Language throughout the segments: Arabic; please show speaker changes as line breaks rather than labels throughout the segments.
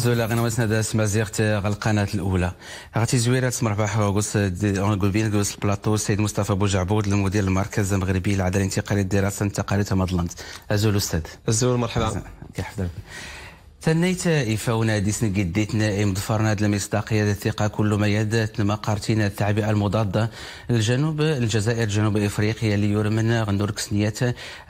أزولا غنوات ناداس مازيغت القناة الأولى. غاتي زويرة مرحبا وقص نقول بين قص البلاطو السيد مصطفى بوجعبود المدير المركز المغربي للعدالة الانتقالية الدراسة الانتقالية مدلند أزول أستاذ.
أزول مرحبا.
تنيت إفاونا ديسن قديتنا مضفرنا المصداقية الثقة. كل ما يد قارتين التعبئة المضادة الجنوب الجزائر جنوب إفريقيا اللي يرمن غندور كسنيات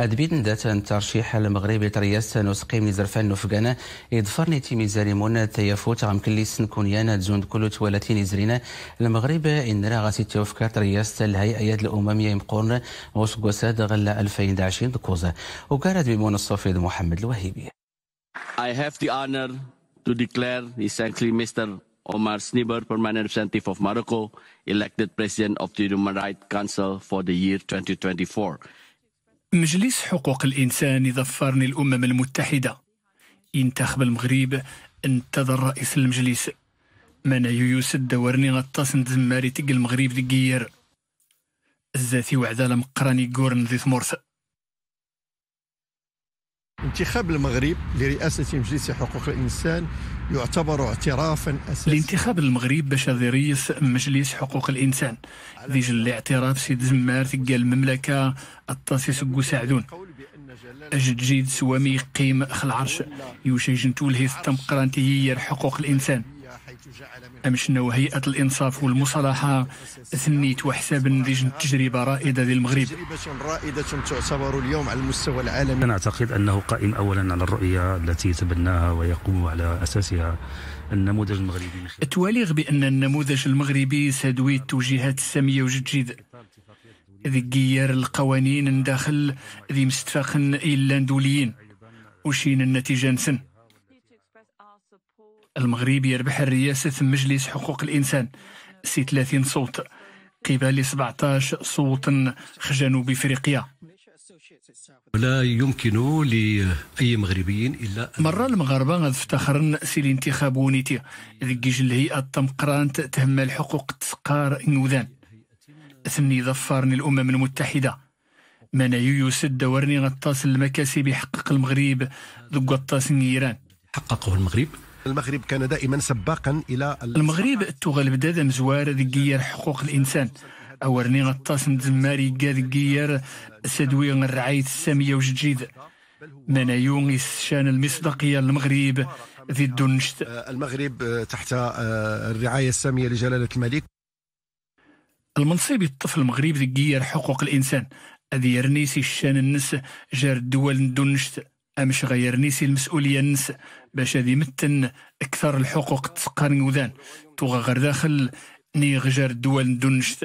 أدبيد ذات ترشيح المغربي ترياس من زرفان نفقانا يضفرني تيمي زاريمون تيافوت غم سن كونيانا تزون كل توالتين زرينا المغرب إن راه غاسي توفكر ترياس الهيئة الأممية يمقون. وسقوساد غلا 2020 دكوزا وكانت بمون محمد الوهيبي.
I have the honor to declare Excellency Mr. Omar Sniber, Permanent Representative of Morocco, elected President of the Human Rights Council for the year 2024.
مجلس حقوق الإنسان يظفرني الأمم المتحدة ينتخب المغرب انتظر رئيس المجلس مانا يوسف دورني غطاس زماري تقل المغرب دقير الزاتي وعدالة مقراني قورن ذي ثمورث
انتخاب المغرب لرئاسة مجلس حقوق الإنسان يعتبر اعترافا أساسيا.
الانتخاب المغرب باش رئيس مجلس حقوق الإنسان. ذي الاعتراف سيد زمار تلقى المملكة التاسيس سعدون أجد سوامي قيم خل عرش يوشي جنتول هي تمقرانتي هي حقوق الإنسان. أمشنا هيئة الإنصاف والمصالحة ثنيت وحساب ذي تجربة رائدة للمغرب؟
تجربة رائدة تعتبر اليوم على المستوى العالمي.
أنا أعتقد أنه قائم أولا على الرؤية التي تبناها ويقوم على أساسها النموذج المغربي
تواليغ بأن النموذج المغربي سدوي التوجيهات السامية وجديد. ذي غيار القوانين داخل ذي مستفاقن إلا دوليين وشين النتيجة نسن. المغرب يربح الرئاسة مجلس حقوق الإنسان. سي 30 صوت قبل 17 صوت جنوب إفريقيا.
ولا يمكن لأي مغربي إلا
مرة المغاربة غاد افتخرن سي الانتخاب ونيتي ذكيج الهيئه تمقرانت تهم الحقوق تسقار نوذان. ثني ظفرني الأمم المتحدة. منايو يوسد دورني غطاس المكاسب يحقق المغرب ذو غطاس نيران.
حققه المغرب؟
المغرب كان دائما سباقا إلى
المغرب تغلب دادا مزوار ذكير حقوق الإنسان. اورني غطاس مزماري ذكير سدوي الرعاية السامية وجديد. منايون شان المصداقية المغرب ذي الدنشت.
المغرب تحت الرعاية السامية لجلالة الملك.
المنصب الطفل المغرب ذكير حقوق الإنسان. أذي يرنيسي الشان النس جار الدول دونشت أمش غيرنيسي المسؤولية النس باش هذه متن أكثر الحقوق تسقان وذان. توغا غير داخل ني غجار الدول دونشت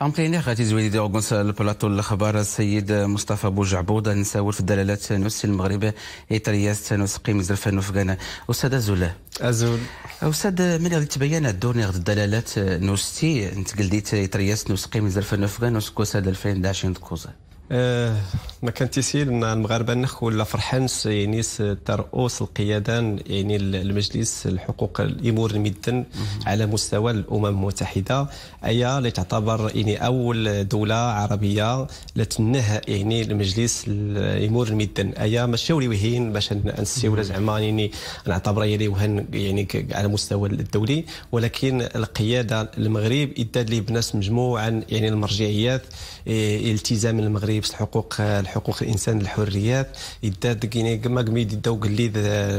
عم كاين غادي زويدي دي أوغونس البلاطو الأخبار السيد مصطفى بوجعبود نساول في الدلالات نفس المغرب. ايطالياس نسقي مزرفة نفقانا أستاذ زولا
أزول.
أستاذ من غادي تبين الدور نغد الدلالات نوستي؟ انت قلديت ايطالياس نسقي مزرفة نفقان نسكو ساد 2011 دكوزا
آه ما كان تيسير ان المغاربة نخ ولا فرحان يعني ترؤوس القياده يعني المجلس الحقوق الأمور المدن على مستوى الأمم المتحدة. اي اللي تعتبر يعني أول دولة عربية لتنه يعني المجلس الأمور المدن اي ماشي وهين باش نسيو زعما يعني نعتبر يعني وهن يعني على مستوى الدولي. ولكن القيادة المغرب ادى لي بناس مجموعه يعني المرجعيات إلتزام المغرب في الحقوق الحقوق الإنسان الحريات. يداد كيني كما قميد يداو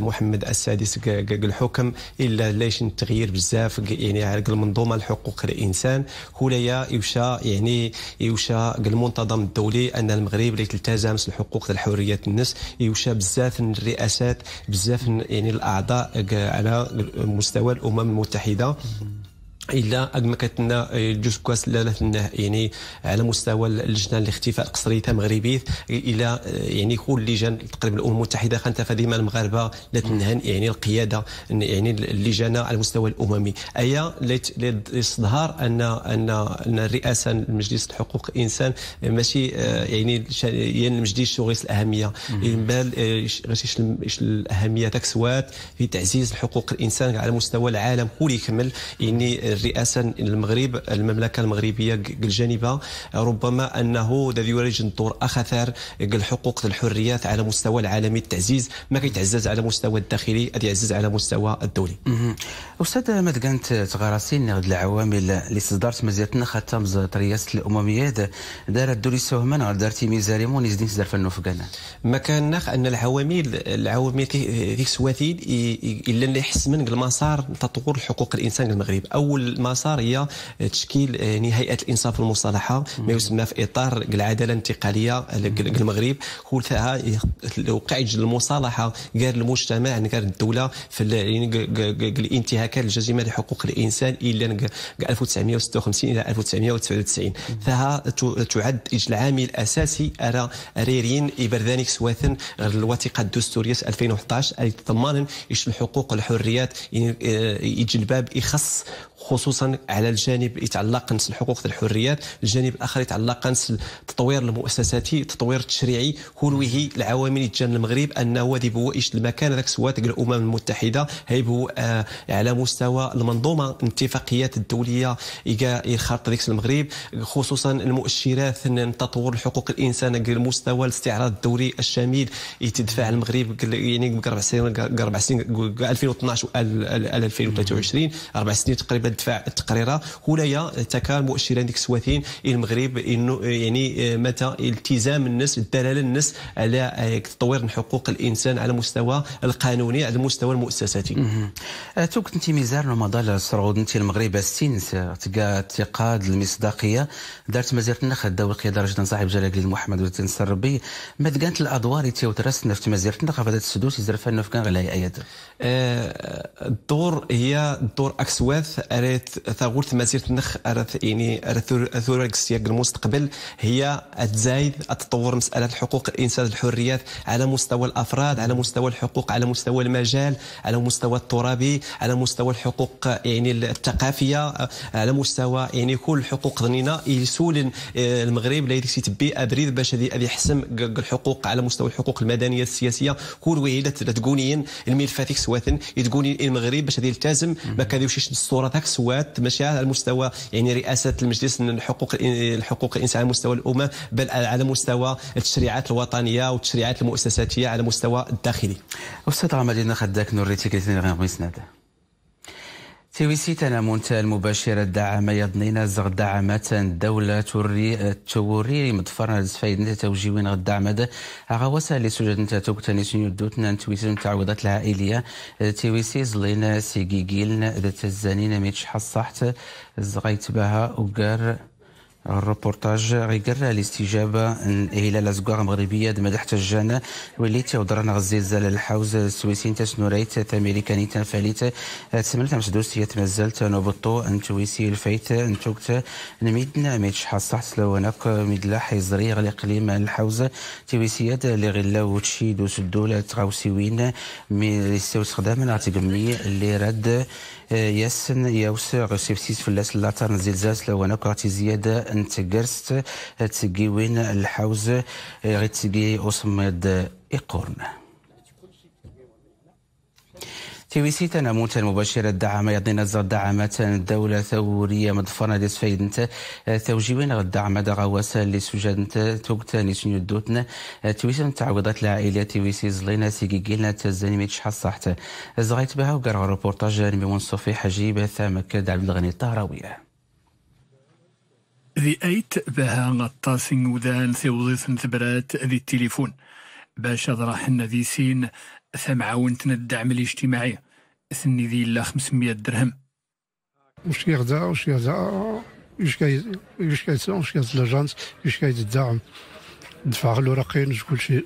محمد السادس الحكم إلا ليش التغيير بزاف يعني على المنظومه الحقوق الإنسان. هولايا يوشا يعني يوشا المنتظم الدولي أن المغرب اللي تلتزم الحقوق الحريات الناس يوشا بزاف الرئاسات بزاف يعني الأعضاء على مستوى الأمم المتحدة. إلا ما كتنا جوج كواس لا يعني على مستوى اللجنة الاختفاء القصري تاع مغربي إلى يعني كل لجان تقريبا الأمم المتحدة خانت فديما المغاربة لا تنهن يعني القيادة يعني اللجان على المستوى الأممي. أيا لاستظهار أن أن أن الرئاسة لمجلس حقوق الإنسان ماشي يعني يعني المجلس شغيس الأهمية. بال غاشي الأهمية تاك سوات في تعزيز حقوق الإنسان على مستوى العالم كله يكمل. يعني الرئاسه المغرب المملكة المغربية الجانبة. ربما أنه ذا يوريج دور أخثر الحقوق الحريات على مستوى العالمي. التعزيز ما كيتعزز على مستوى الداخلي قد يعزز على مستوى الدولي.
أستاذ مدقانت تغارسين غد العوامل اللي صدرت مزيتنا ختم رئاسة الأممية. دارت دوري سوهمان دارتي ميزاريمون يزدين تزار فنوفقانا
ما كان نخ أن العوامل العوامل كي سواتيل إلا اللي يحس من المسار تطور حقوق الإنسان المغرب. أول مسار هي تشكيل يعني هيئه الإنصاف والمصالحة ما يسمى في إطار العدالة الانتقالية المغرب. قلتها وقع المصالحة قال المجتمع قال الدولة في يعني الانتهاكات الجسيمه لحقوق الإنسان إلى 1956 إلى 1999 فها تعد العامل الاساسي على ريرين ابردانيك سواثن الوثيقة الدستورية 2011 اللي تضمن الحقوق والحريات يجي الباب يخص خصوصا على الجانب يتعلق نس الحقوق الحريات الجانب الآخر يتعلق نس التطوير المؤسساتي التطوير التشريعي كلوه العوامل جان المغرب أنه بو إيش المكان ذاك سوات الأمم المتحدة هيبو آه على مستوى المنظومة الاتفاقيات الدولية يخاط ذيك المغرب خصوصا المؤشرات تطور حقوق الإنسان على مستوى الاستعراض الدولي الشامل يتدفع المغرب يعني أربع سنين أربع سنين 2012 و 2023 أربع سنين تقريبا دفاع التقريرة. هنايا تكال مؤشرين ديك سواتين المغرب انه يعني متى؟ التزام الناس الدلالة الناس على تطوير حقوق الإنسان على المستوى القانوني على المستوى المؤسساتي.
توك انت ميزان رمضان الصعود انت المغرب ستين تلقى اعتقاد المصداقية. دارت مزيره النخ الدولة قيادة رشد صاحب جلال محمد وزير السربي ما كانت الأدوار تي وترسنا في مزيره النخ بدات السدوس يزرفها انه كان غلاي ايات.
الدور هي دور اكسواث اريت ثاغورت مسيره النخ اريت يعني ثورك سياق المستقبل هي تزايد تطور مسألة حقوق الإنسان الحريات على مستوى الأفراد على مستوى الحقوق على مستوى المجال على مستوى الترابي على مستوى الحقوق يعني الثقافية على مستوى يعني كل الحقوق ظنينة. يسول المغرب لا يتبي أبريد باش هذه يحسم الحقوق على مستوى الحقوق المدنية السياسية. كل وهيدة تقولين الملفات سواثن تقولين المغرب باش يلتزم ما كاديوش الصورة ذاك. سوات ماشي على المستوى يعني رئاسة المجلس الحقوق الحقوق الإنسان على مستوى الامم بل على مستوى التشريعات الوطنية والتشريعات المؤسساتية على المستوى الداخلي.
أستاذ عماد خداك نوريتي كيتني غير سنادة. تيويسي تنامونت المباشرة دعم يضنين زغ دعمات الدولة توري توري مدفرنا زفايد توجيوين غد دعم غواسا اللي سجد نتا توكتاني سنيو دوتنا تويسي تعويضات العائلية. تيويسي زلينا سيجيجيلنا ذات الزانين ميتش حصحت زغيت بها وقار الروبورتاج غيقرا الاستجابة إلى الأزقار المغربية مدح الجنة وليت ودرنا غزيزة الحوز السويسين تسنوريت تامريكاني تنفاليت تسملت مسدوس يتمزلت نوبطو انتويسي الفيت انتوكت. نميدنا ميتش حصحت لو انك ميدلا حيزري قليم الحوز. تيويسيات اللي غلا وتشيد وسدولة غوسيوين مي يستوي استخدام الارتقمي اللي رد. ياسن يوسع غسيبسيس فلاس اللاتر نزلزاز لو أنا كارتي زيادة انت قرست تسقي وين الحوز غي تسقي اوسمد ايقورن تيويسي تناموت المباشرة الدعم يضين زر دعمات الدولة ثورية مضفرة ديس فايدنت توجيوين الدعم غواسا اللي سجاد توقتا نسنيو دوتنا تيويسي تعويضات العائلة تيويسي زلينا سيقيقيلنا تزاني ميتش حصحت. زغيت بها وقرأ روبورتاج نميون صوفي حجيب ثامك دعم الغني الطهراوية.
ذي أيت بها غطاسين وذان ثوضيث تبرات ذي التليفون. باش راح ذي سين ثمعاونتنا الدعم الاجتماعي. ثني ذي لا 500 درهم.
وش كيغدا؟ وش كيغدا؟ وش كي وش كيتسون وش كيتلاجانت وش كيتدعم دفع الورقين كل شيء.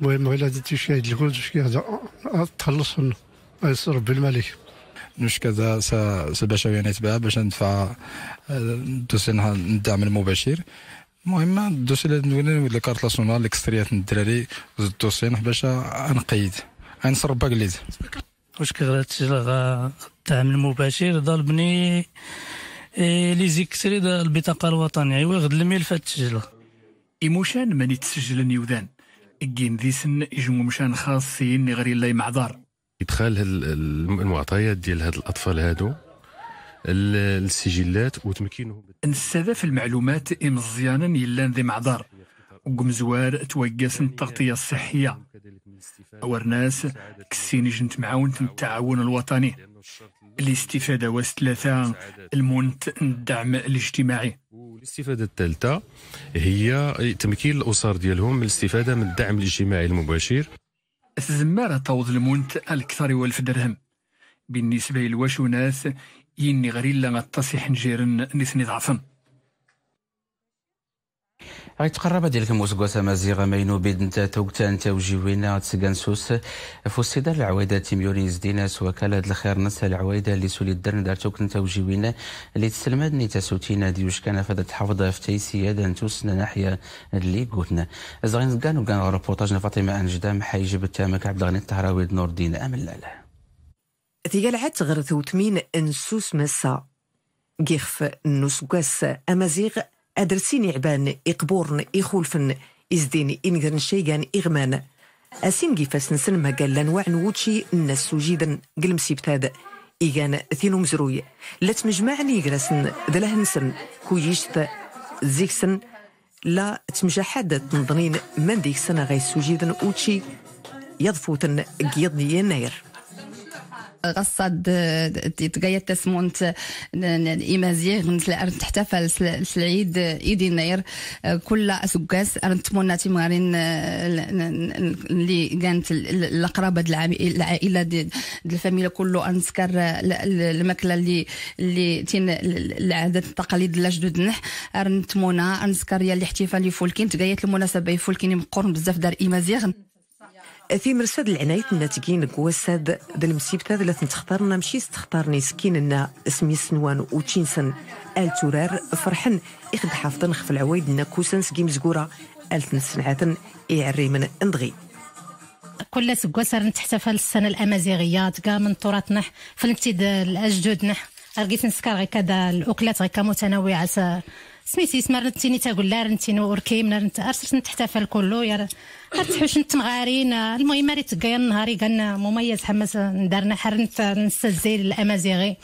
المهم غير هذا الشيء الكل وش كيغدا؟ تخلص منه. يصير بالملك.
نش كذا سباشا نتبع باش ندفع دوسي الدعم المباشر. المهم الدوسي اللي ندوي ولا كارت لاسونال اللي كستريات الدراري الدوسي باش نقيد غنصرف باكليد
واش كغرات الدعم المباشر ضربني لي زيكتري دا البطاقة الوطنية. أيوا غد الملف تسجل
إيموشان ماني تسجل نيوذان كين ذيسن يجمو مشان خاصين غير لا معذار
ادخال المعطيات ديال هاد الأطفال هادو السجلات وتمكينهم
نستهدف المعلومات مزيانا يلا ذي معذر وقمزوار توقس التغطية الصحية. ورناس كسيني جنت معاون التعاون الوطني. الاستفادة واس ثلاثة المونت الدعم الاجتماعي.
والاستفادة الثالثة هي تمكين الأسر ديالهم من الاستفادة من الدعم الاجتماعي المباشر.
الزمارة توض المونت الكثر والف درهم. بالنسبة للواشوناث يني غريلا لا تصيح نجيرن نثني ضعفن.
غيتقرب ديالكم وسكواسا مازيغا مينو بيد توكتان توجيوينا تسكانسوس فوسيدا العويدة تيميوري زديناس وكالة الخير نسا العويدة اللي سولي الدرن دار توكتن توجيوينا اللي تسلمدني تسوتينا ديوش كان فدت حفظة في تيسي نتوسنا ناحية اللي قوتنا زغين كان وكان ريبورتاج فاطمة أنجدام حيجب التامك عبد الغني التهراوي نور الدين. أمل لاله
تيقالعات غير ثوتمين انسوس مسا كيخف نسكاس امازيغ ادرسين عبان اقبورن اخولفن ازدين انغرن شيغان اغمان اسين كيفاس نسن ما قال لانواع نوتشي الناس سوجيدا قلم سيبتاد إيغان ثينو مزروي لا تمجمع نيغرسن دله نسن كويشت زيكسن لا تمجحد تنظنين من ديك سنة غي سوجيدا اوتشي يضفوتن قيض يناير
غصد تغير تسمونت إيمازيغ تحتفل سلعيد إيدي نير كل أسوكاس أرنتمونا تيمارين اللي كانت الأقرب العائلة دي الفاميليا كله أنسكر الماكلة اللي اللي تين العادات التقاليد لاجدود نح. أرنتمونا أنسكر يا الاحتفال يفولكين تغيرت المناسبة يفولكين مقرن بزاف دار إيمازيغ
في مرساد العناية الناتجين كواساد د المسيبتا لا تختارنا مشي تختارني سكيننا اسمي سنوان وتشينسن آل تورار. فرحن إخد حافظن خف العوايد ناكوسن سكيم زقورا آل سنعات إعري من إندغي.
كل سكوا صار نتحتفل السنة الأمازيغية تقا من تراث نح فلنكتيد الأجدود نح أرقيت نسكر غير كذا الأكلات غير متنوعة سميتي سمر نتيني تقول لا رنتي وركيم نرنت أرسلت نتحتفل كله يا تحوش نتمغارين المهم ريت تقايا نهاري كان مميز حماس ندارنا حرنت نستزيل الأمازيغي.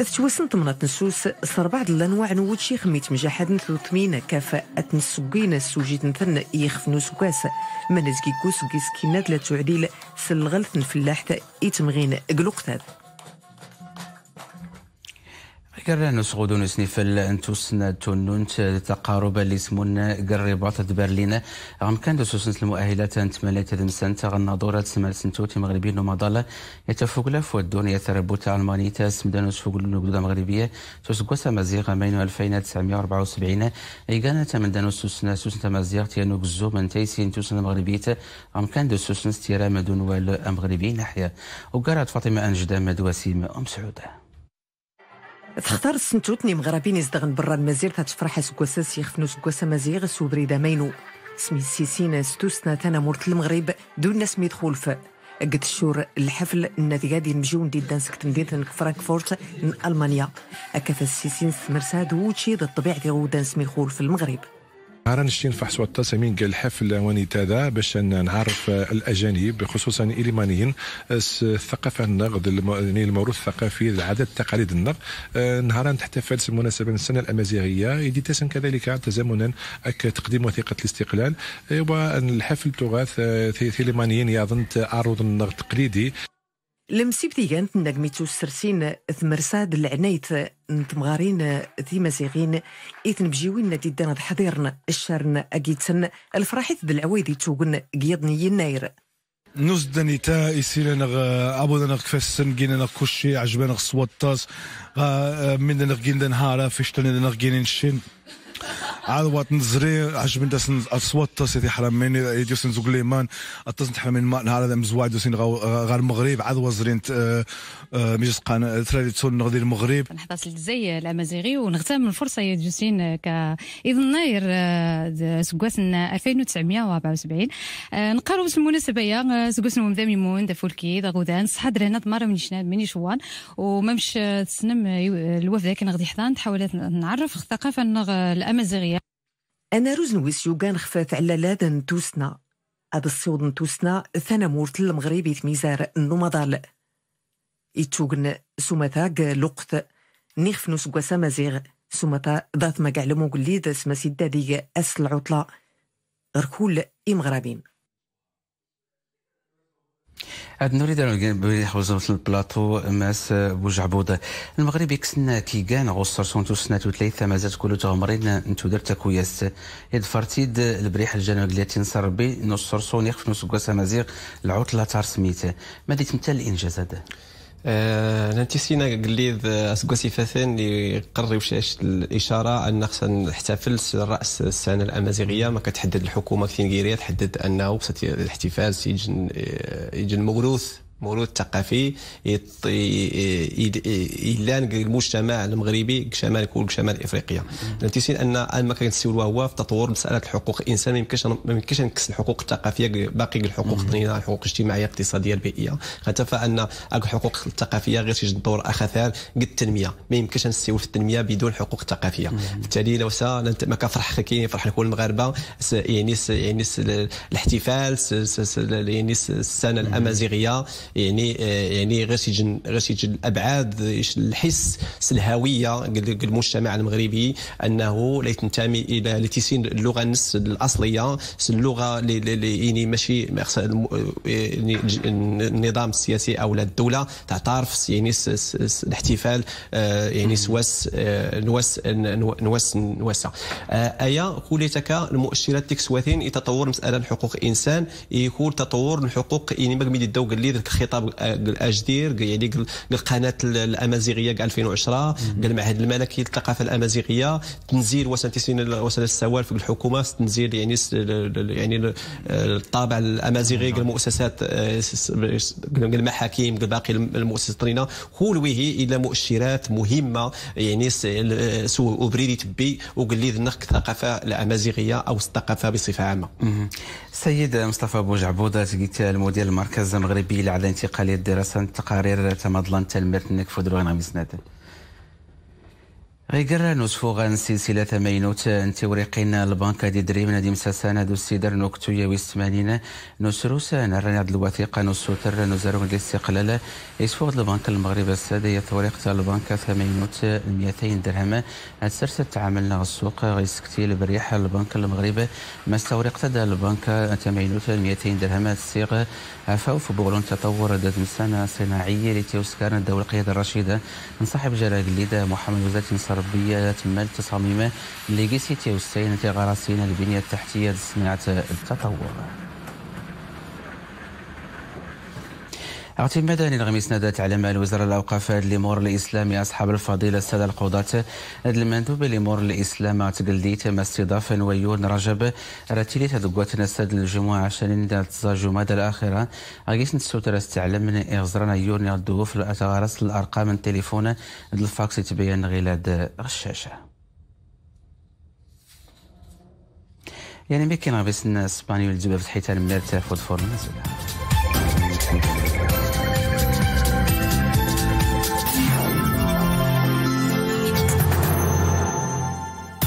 ثتوسن طمنات نسوس صار بعض الأنواع نوتشي خميت مجاحد ثلاثمين كافة نسوقين السوجيت نثن يخف نسوكاس من نزكي كوس كيسكينات لا تعديل سلغلث نفلاح يتمغين قلوقتاد
كرا نسغودو نسنفل انتوسنا تونونت تقارب اللي سمونا قريبات برلين. غم كان دسوسنس المؤهلات انت مليت دمسنت غناضورة سمال سنتوتي مغربيين ومضالة يتفوق فودون يتربوت المانيتا سمدانوس فوق النقودة مغربية. تسقوسا مزيغ مينو 2974 ايقانا من دانوس سوسنا سوسنا مزيغ تيانو قزو من تيسي انتوسنا مغربية. غم كان دسوسنس تيرا مدون والمغربيين ناحية وقرأت فاطمة انجدا مدوسيم أم سعودة.
تختار السنتوتني مغربين يزدغن برا المزير تتفرح سكواساس يخفنو سكواسا مزيغ سوبري دامينو. سمي سيسين ستوسنا تانا مورت المغرب دون ناس ميدخول في قد الشور الحفل النادي غادي نمجيو ندير دانسك مدينة فرانكفورت من ألمانيا. أكثر السيسين مرساد ووتشي ضد الطبيعة غودان سميخول في المغرب.
راه نشتي نفحص التصاميم قال الحفل واني تاذا باش نعرف الأجانب خصوصا الالمانيين الثقافة النغد يعني الموروث الثقافي العادات التقاليد النغ آه، نهارا تحتفل بمناسبه السنة الأمازيغية. يدي تسن كذلك تزامنا تقديم وثيقة الاستقلال. والحفل تغاث آه، في الالمانيين يظن عروض النغ التقليدي
لمسيبتي كانت نقميتو السرسين ثمرساد العنايت نتمغارين ثي مسيغين إثن بجيوين دي دانا حضيرنا الشارن أجيتسن الفراحيت بالعوايدي توقن قيضني يناير
نوز تا يسير أنا ابو أنا كفاسن جينا أنا كلشي عجبنا الصوتاس من انا جينا نهارا فيش تاني انا جينا نشين. عاد نزري عجب داس أصوات تاسي حرمين يدوسن زوغليمان اتصن حرمين ما نهار هذا مزواج دوسين غير المغرب عاد وزرين آه، آه، ميجس قان ثلاثة تسون نغدي المغرب.
نحطاس زي الأمازيغي ونغتام الفرصة يدوسين ك إذن ناير آه، سكواسن 2974 نقارو بس المناسبة يا سكواسن ممدا ميمون دا فولكي دا غودان صحاد هنا تمارا من شناد مني شوان. وممش تسنم الوفد كان غادي حضان تحاولت نعرف الثقافة الامازيغيه
أنا روز نويس يوغان خفات على لادن توسنا. هذا الصوت نتوسنا ثنا مورت المغربي تميزار النمضال يتوغن سومتاق لقط نيخ فنوس قواسا مزيغ سومتا ذات ما قعلمو قليد سما دي أس العطلة. غير إمغرابين
عاد نريد ان حوزة البلاطو ماس بوجعبوض المغرب يكسنا كي كان غوصر سونتو سنة ثلاثة مازال كل تغمرين انتو درت كوياس يد فرتيد البريح الجنوب اللي تنصر بي نصر صونيخ في نص قواسا مزيغ العطلة تار سميته ما ديت متى الإنجاز هذا؟
آه نانتيسينا قليد اسكوسي فاثين يقري وشاش الإشارة أن خصنا نحتفل رأس السنة الأمازيغية. ما كتحدد الحكومة كثير تحدد أنه الاحتفال سيجن يجي الموروث موروث ثقافي يلان المجتمع المغربي شمال كل شمال إفريقيا. نتيسين أن ما كنسولوا هو في تطور مسألة الحقوق. الإنسان ما يمكنش ما يمكنش نكس الحقوق الثقافية باقي الحقوق الدينية الحقوق الاجتماعية الاقتصادية البيئية. حتى فأن الحقوق الثقافيه غير تيجي دور اخثار قد التنمية. ما يمكنش نسيو في التنمية بدون حقوق ثقافية. بالتالي لو سا ما كفرح كاين يفرح كل المغاربة يعني يعني الاحتفال يعني السنة الأمازيغية. يعني يعني غير تيجي غير تيجي الأبعاد الحس الهوية المجتمع المغربي أنه لا تنتمي إلى لتيسين اللغة النس الأصلية اللغة اللي يعني ماشي النظام السياسي أو الدولة تعترف يعني الاحتفال يعني سواس نواس نواس نواسا أيا كوليتك المؤشرات تيك سواتين يتطور مسألة حقوق الانسان يكون تطور الحقوق يعني ما الدو قال لي الخطاب أجدير يعني القناه الأمازيغية 2010 قال المعهد الملكي للثقافه الأمازيغية تنزيل وسنتسين وسن السوال في الحكومة تنزيل يعني يعني الطابع الأمازيغي المؤسسات المحاكم باقي المؤسسات كل ويه إلى مؤشرات مهمة يعني سو أبريدي تبي وقال لي الثقافه الأمازيغية أو الثقافة بصفة عامة.
سيد مصطفى بوجعبوده تقيت المدير المركز المغربي لعدم انتقاليه دراسه تقارير تمضلن تلمرتنك فدرو غنمسنات غيقرا نوسفو غان سلسلة مينوت انت وريقين البنك دي دريم نادي مساسانا دو سيدر نوكتو يوي ستمانين نسروس نرنا الوثيقة نسوتر نزارو الاستقلال يسفوغ البنك المغرب السادة وريقة البنك ثمينوت 200 درهم. سرسة تعاملنا السوق غيسكتي البريح البنك المغرب. ما استورقت البنك ثمينوت 200 درهم. الصيغ عفاو في بغلون تطور ذات مسانة صناعية لتيوسكار الدولة القيادة الرشيدة. نصاحب جلال محمد وزارة الربية تمال تصاميم ليجيسي تيوسين تغراسين البنية التحتية لصناعة التطور. اعتمادا الغميس نادت على مال وزاره الأوقاف الأمور الإسلامي أصحاب الفضيلة السادة القضاة المندوب الأمور الإسلام تقلديت ما استضافه ويون رجب رتيلي تدقوتنا الساد الجمعه عشان جماد الاخره غيس نتسوتر استعلم من اغزرنا يون الضيوف الأتغارس الارقام التليفون الفاكس تبين غيلاد غشاشة. يعني ما كاين غير إسبانيول جبه فتحيتها الميرتا فوت فور الناس